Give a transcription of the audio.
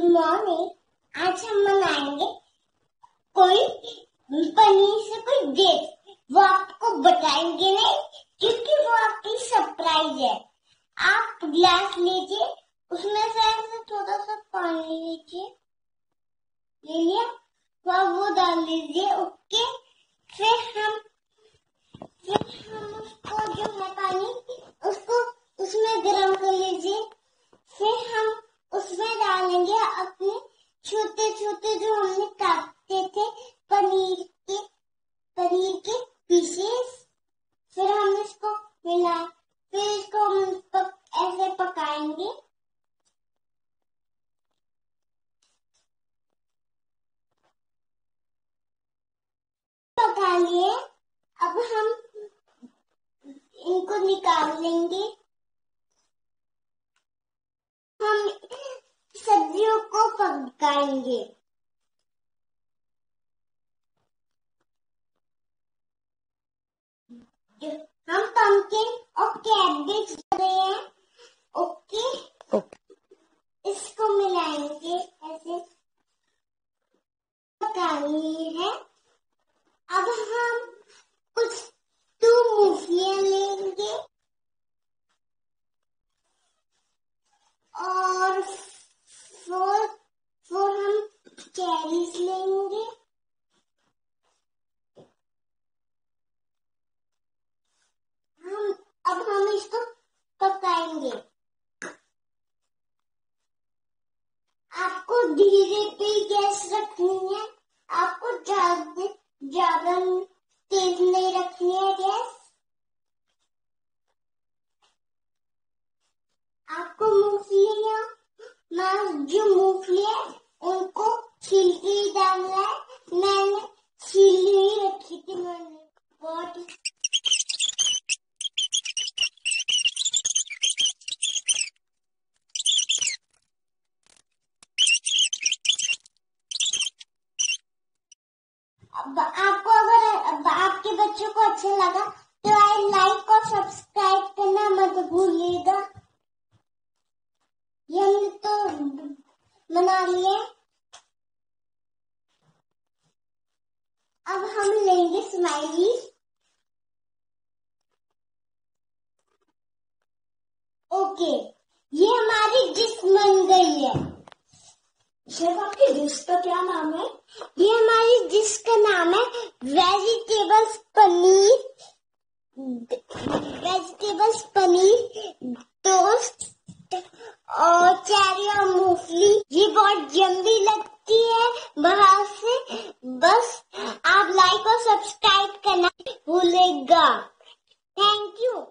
Morning आज हम मनाएँगे कोई पनीर से कोई डेट वो आपको बताएँगे नहीं क्योंकि वो आपकी सरप्राइज़ है आप ग्लास लीजिए उसमें से ऐसे थोड़ा सा पानी लीजिए ले लिया वो डाल लीजिए ओके फिर हम फिर हम उसको जो है पानी उसको उसमें गर्म कर लीजिए फिर हम उसमें डालेंगे अपने छोटे छोटे जो हमने काटे थे पनीर के पनीर के पीसेस फिर हम इसको मिला फिर इसको हम पक, पकाएँगे पका लिए अब हम इनको निकाल लेंगे हम सब्जियों को पकाएँगे। हम पंकिन और कैबेज रहे हैं ओके ओके इसको मिलाएँगे ऐसे पकानी है। अब हम कुछ टू मूंगफलियाँ लेंगे और फोर फोर हम चेरीज लेंगे। हम, अब हम इसको पकाएँगे। आपको धीरे पे गैस रखनी है। ज़्यादा तेज नहीं रखनी है गैस। आपको मूंगफलियाँ मैं जो मूंगफली है, उनको छील के ही डालना है। मैंने छील ही रखी थी, मैंने बहुत अब अब आपके अच्छा लगा तो आई लाइक और सब्सक्राइब करना मत भूलिएगा। ये हमने तो बना लिए। अब हम लेंगे स्माइली ओके ये हमारी डिश बन गई है। शेफ आपकी डिश का क्या नाम है? ये हमारी डिश का नाम है? Vegetables paneer. Vegetables paneer toast और चेरी और मूंगफली। ये बहुत जम्बी लगती है बाहर से। बस आप लाइक और सब्सक्राइब करना भूलेगा। Thank you